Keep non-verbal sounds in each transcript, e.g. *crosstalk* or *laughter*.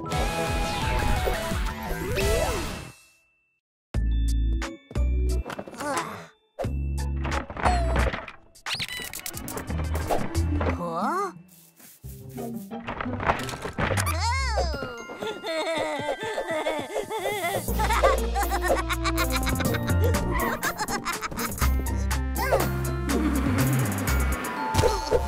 Huh? *laughs* *laughs*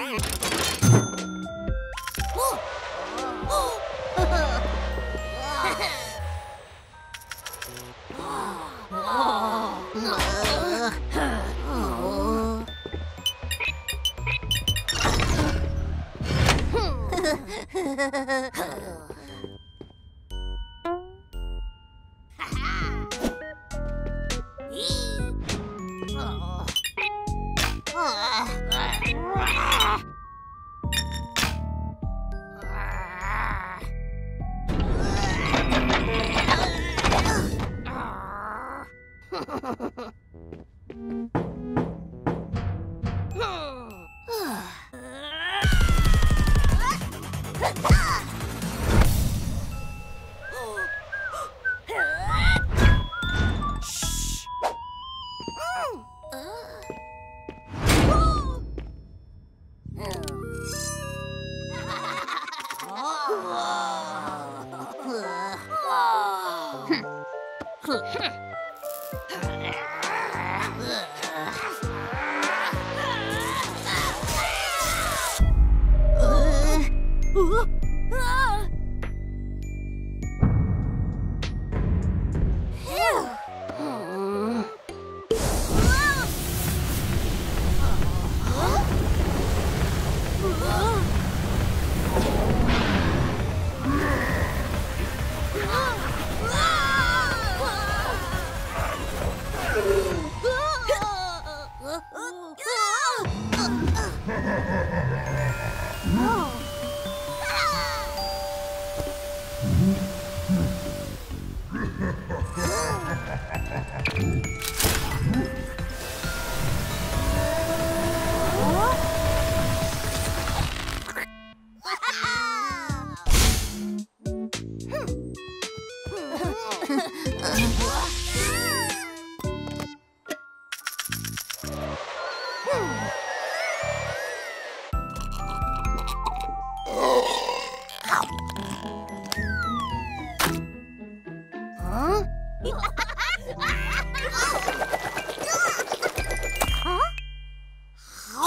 Oh,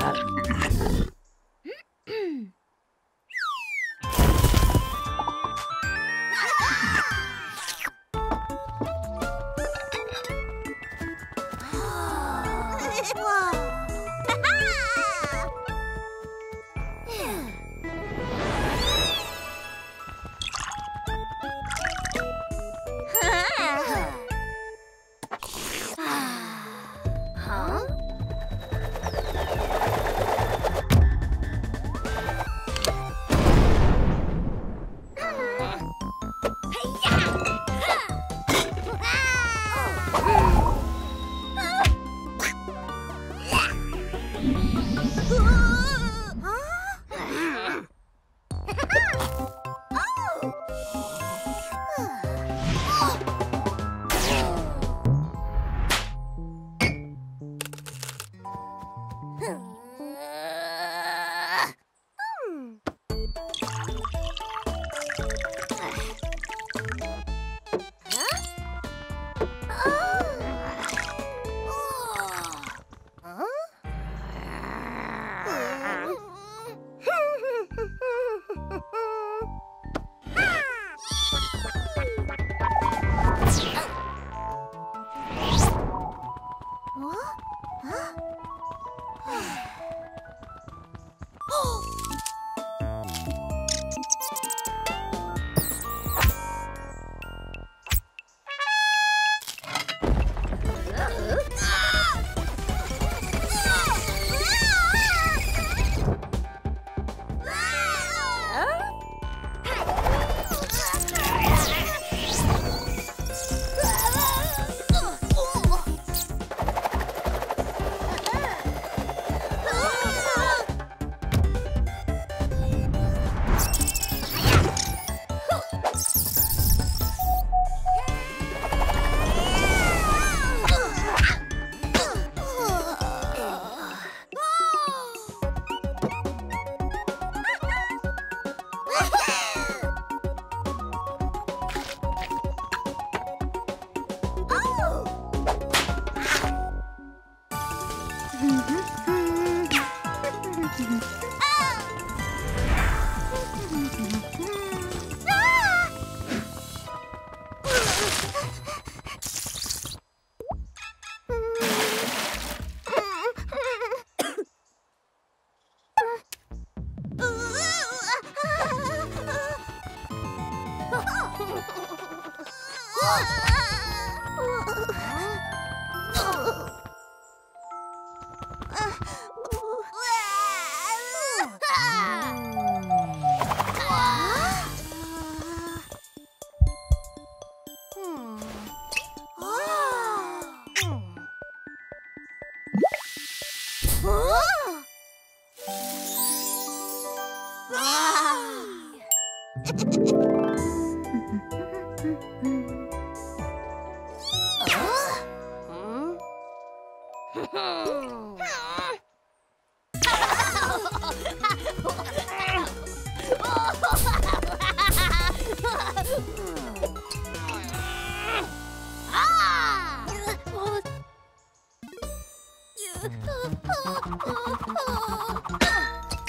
Huh? Oh, *laughs* *laughs* *laughs*